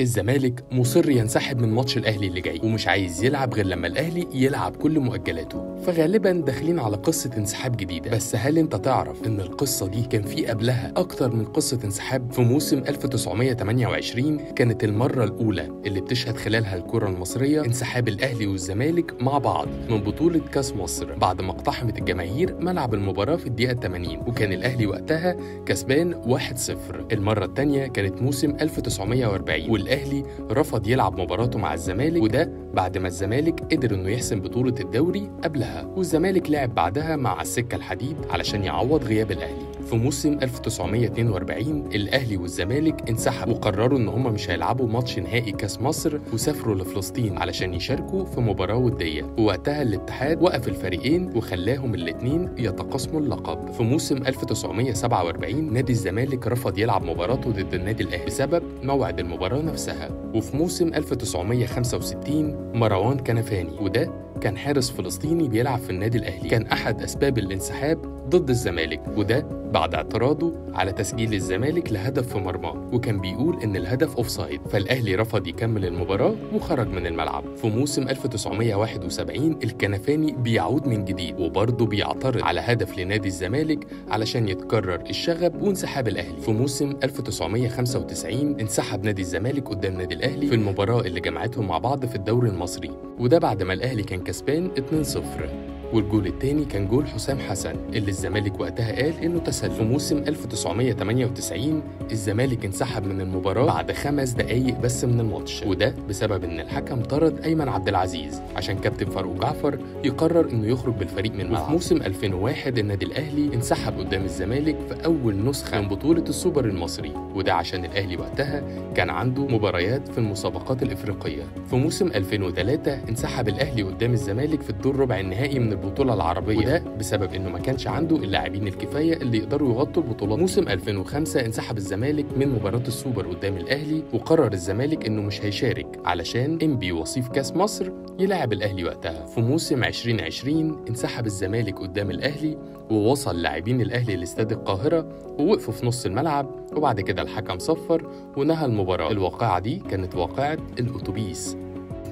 الزمالك مصر ينسحب من ماتش الأهلي اللي جاي ومش عايز يلعب غير لما الأهلي يلعب كل مؤجلاته. فغالبا داخلين على قصة انسحاب جديدة. بس هل أنت تعرف إن القصة دي كان في قبلها أكتر من قصة انسحاب في موسم 1928 كانت المرة الأولى اللي بتشهد خلالها الكرة المصرية انسحاب الأهلي والزمالك مع بعض من بطولة كأس مصر. بعد ما اقتحمت الجماهير ملعب المباراة في الدقيقة 80 وكان الأهلي وقتها كسبان 1-0 المرة الثانية كانت موسم 1940 والاهلي رفض يلعب مباراته مع الزمالك وده بعد ما الزمالك قدر إنه يحسم بطولة الدوري قبلها والزمالك لعب بعدها مع السكة الحديد علشان يعوض غياب الأهلي. في موسم 1942 الأهلي والزمالك انسحبوا. وقرروا إن هم مش هيلعبوا ماتش نهائي كاس مصر وسافروا لفلسطين علشان يشاركوا في مباراة ودية. ووقتها الاتحاد وقف الفريقين وخلاهم الاثنين يتقاسموا اللقب. في موسم 1947 نادي الزمالك رفض يلعب مباراته ضد النادي الأهلي بسبب موعد المباراة نفسها. وفي موسم 1965 مروان كنفاني وده كان حارس فلسطيني بيلعب في النادي الأهلي كان أحد أسباب الانسحاب ضد الزمالك. وده بعد اعتراضه على تسجيل الزمالك لهدف في مرماه وكان بيقول إن الهدف أوفسايد. فالأهلي رفض يكمل المباراة وخرج من الملعب. في موسم 1971 الكنفاني بيعود من جديد وبرضه بيعترض على هدف لنادي الزمالك علشان يتكرر الشغب وانسحاب الأهلي. في موسم 1995 انسحب نادي الزمالك قدام نادي الأهلي في المباراة اللي جمعتهم مع بعض في الدوري المصري. وده بعد ما الأهلي كان كسبان 2-0 والجول الثاني كان جول حسام حسن اللي الزمالك وقتها قال إنه تسلل في موسم 1998 الزمالك انسحب من المباراة بعد خمس دقايق بس من الماتش وده بسبب إن الحكم طرد أيمن عبد العزيز عشان كابتن فاروق جعفر يقرر إنه يخرج بالفريق من الملعب. وفي موسم 2001 النادي الأهلي انسحب قدام الزمالك في أول نسخة من بطولة السوبر المصري وده عشان الأهلي وقتها كان عنده مباريات في المسابقات الإفريقية. في موسم 2003 انسحب الأهلي قدام الزمالك في الدور ربع النهائي من البطولة العربية. وده بسبب إنه ما كانش عنده اللاعبين الكفاية اللي يقدروا يغطوا البطولات. موسم 2005 انسحب الزمالك من مباراة السوبر قدام الأهلي وقرر الزمالك إنه مش هيشارك علشان إنبي وصيف كأس مصر يلاعب الأهلي وقتها. في موسم 2020 انسحب الزمالك قدام الأهلي ووصل لاعبين الأهلي لاستاد القاهرة ووقفوا في نص الملعب وبعد كده الحكم صفر ونهى المباراة. الواقعة دي كانت واقعة الأتوبيس.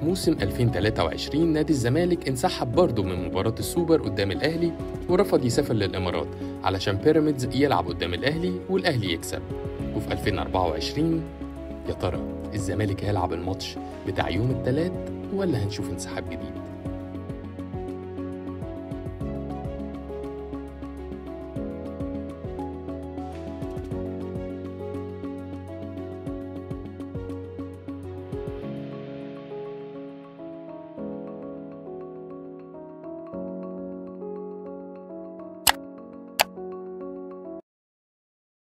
موسم 2023 نادي الزمالك انسحب برضه من مباراة السوبر قدام الأهلي ورفض يسافر للإمارات علشان بيراميدز يلعب قدام الأهلي والأهلي يكسب وفي 2024 يا ترى الزمالك هيلعب الماتش بتاع يوم الثلاث ولا هنشوف انسحاب جديد؟